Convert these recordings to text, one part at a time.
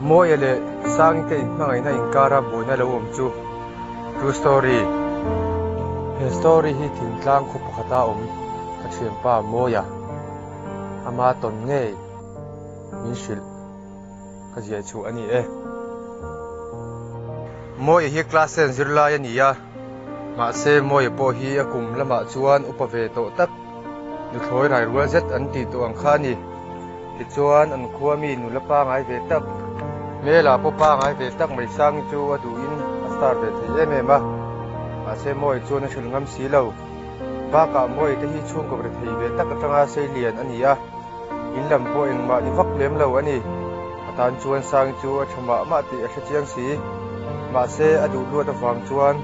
mỗi lần sang ke mangai na inkara boina lo om chu. True story. He story hi tin tlang khu pakhata om ka thiam pa moya. Ama ton nge min shil ka gì chu ani e. Moi hi class sen zirla ya ni ya. Ma se moi po hi akum lama chuan upave to tak nu thloi rai ruwa zet an ti to ang kha ni. Ti chuan an khuami nu lapa ngai ve tak me la po pa ngai ve tak mai sang chu adu in star ve thế em em a a se moi chu na thil ngam si lo ba ka moi te hi chung ko ve thei ve tak atanga se lian ani a in lam po eng ma ni vak lem lo ani chú chuan sang chu a thama ma ti a chiang si ma se adu lu ta fam chuan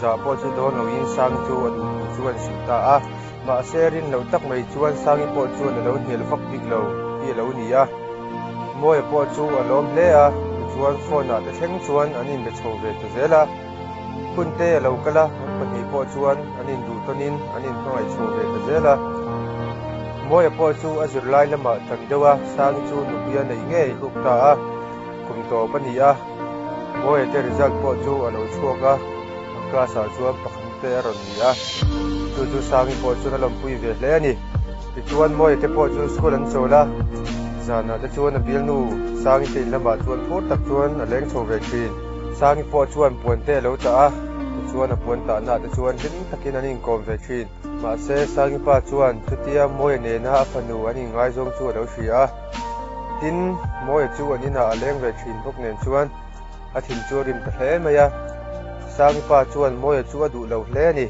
za po chu don lo in sang chu chú chuan sụt ta a ma se rin lo tak mai chuan sang i po chuan lo hil vak dik lo pi lo ni a moi po chu a lom hle a chuan phone a te thleng chuan an in be chho ve te zela kun te a lo kala pahni po chuan an in du tonin an in hmangai chho ve te zela moi po chu a zir lai lama ah tan dewa ah, sang chu nu bia nei nge luk ta a kum to pani a moi te result po chu a lo chuaka class a chuan pakhan te a ron ni a chu chu sang po chu na lam pui ve hle ani ti mỗi moi te po chu school an là zana te chuan a bil nu sang te lama chuan phut tak chuan a leng chho ve thin sang po chuan puan te lo ta a chuan a puan ta na te chuan hin takin an in kom ve thin ma se sang pa chuan chutia moi ne na a phanu an in ngai zong chu lo hri a tin moi chu an in a leng ve thin bok nen chuan a thin chu rim ta hle mai a sang pa chuan moi chu a du lo hle ni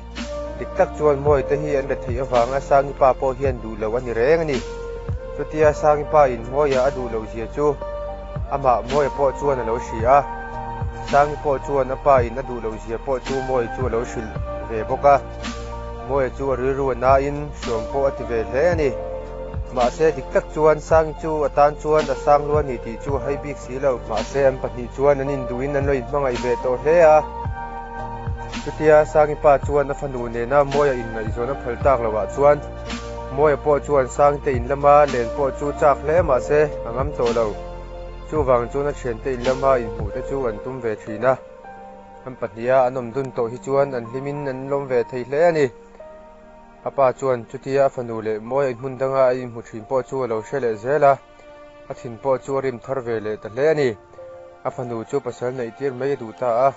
tik tak chuan moi te hi an be thei awanga sang pa po hian du lo ani reng ani chutia sang pa in moi a du lo zia chu ama moi po chuan a lo hri a sang po chuan a pa in a du lo zia po chu moi chu lo hri ve boka moi chu ri ru na in shom po ati ve hle ani ma se dik tak chuan sang chu atan chuan a sang luan ni ti chu hai bik si lo ma se an pahni chuan an in duin an loi hmangai ve to hle a chutia sang pa chuan a phanu ne na moi in ngai zona phal tak lawa chuan moi po chuan sang te in lama len po chu chak hle ma se angam to lo chu wang chu na chen te in lama in hu te chu an tum ve thina an pahnia anom dun to hi chuan an hlimin an lom ve thei hle ani apa chuan chutia phanu le moi in hun danga in hu thin po chu lo shele zela a thin po chu rim thar ve le ta hle ani a phanu chu pasal nei tir mai du ta a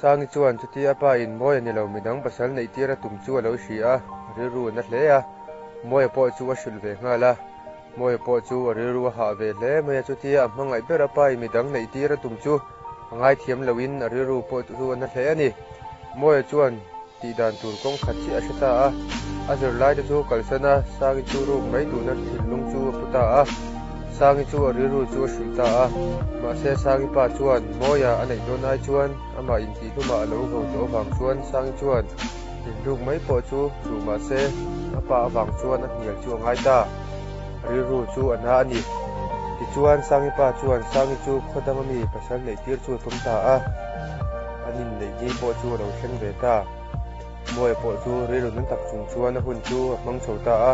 sang chuan chutia pa in moi ani lo midang pasal nei tir a tum chu lo hri a ri ru na hle a moi po chu a shul ve nga la. Moi po chu ri ru ha ve hle mai chutia a hmangai bera pai mi dang nei ti ra tum chu. Ngai thiam loin a ri ru po chu na hle ani moi chuan ti dan tur kong khat chi a shata a a zir lai chu kalsana sang chu ru mai du na thil lung chu puta a sang chu ri ru chu shulta a ma se sang pa chuan moya a nei don ai chuan ama in ti tu ma lo go to bang chuan sang chuan in lung mai po chu du ma se apa awang chuan a hnial chu ngai ta ri ru chu ana ani ti chuan sang pa chuan sang chu khodang mi pasal nei tir chu tum ta a anin nei ni po chu lo thleng ve ta moi po chu ri ru nan tak chung chuan a hun chu a mang chho ta a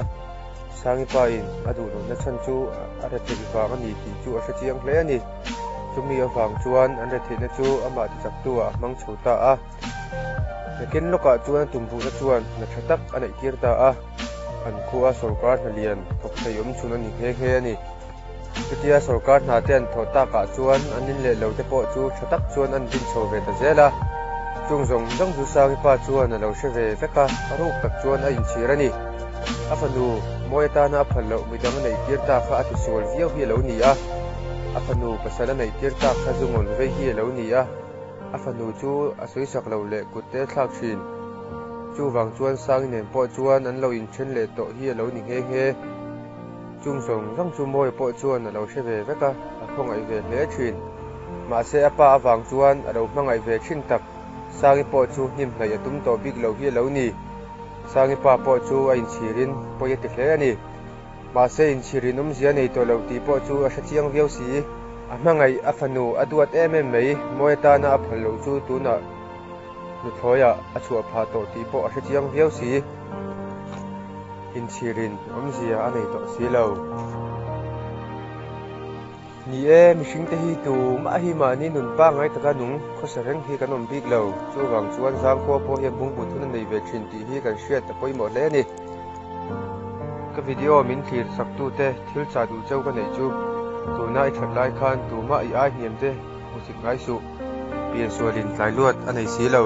sang pa in adu lo na chan chu a ra thei wa ani ti chu a chiang hle ani chumi awang chuan an ra thei nó chu âm ti chak tu a mang chho ta a. Lekin loka chuan tumbu na chuan na anh anei tir ta a. An khu a sarkar na lian thok thei om chun ani he he ani chutia sarkar na ten tho ta ka chuan anin le lo te po chu thatak chuan an din chho ve ta zela chung zong dang du sang pa chuan a lo she ve veka aruk tak chuan a in chir ani a fanu moi ta na phal lo mi dang nei tir ta kha ati sol viau hi lo ni a afanu pasala nei tir ta kha ve hi lo ni a. A chu asui sak lo le kutte thlak thin chu wang chuan sang nen po chuan an lo in chen le to hi lo ni he he. Chung song rang chu moi po chuan lo she ve veka a khong ai ve hle thin ma se apa awang chuan a lo hmangai ve thin tak. Sangi po chu hnim hlai atum to big lo hi lo ni. Sangi pa po chu a in chirin poye ti hle ani ma se in chirin um zia nei to lo ti po chu a chiang viau si. A hmangai a phanu a duat em em mei moi ta na a phal lo chu tu na. Nu thoya ah a chu pha to ti po a chiang viau si. In chirin um zia a nei to si lo. Ni e mihring te hi tu. Ma hi ma ni nun pa ngai taka nung. Kho sa reng hi kan om bik lo. Chu wang chuan zang kho po hian bung bu thun nei ve thin ti hi kan hriat ta poi mo le ni ka video min thlir sak tu te, thil cha du chau ka nei chu. Tu na i that lai khan, tu ma i ai hiam te mu sik ngai su. Pian sualin tlai luat anei si lo.